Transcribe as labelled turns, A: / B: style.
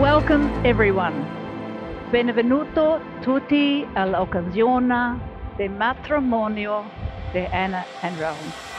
A: Welcome everyone. Benvenuto tutti all'occasione del matrimonio di Anna and Raoul.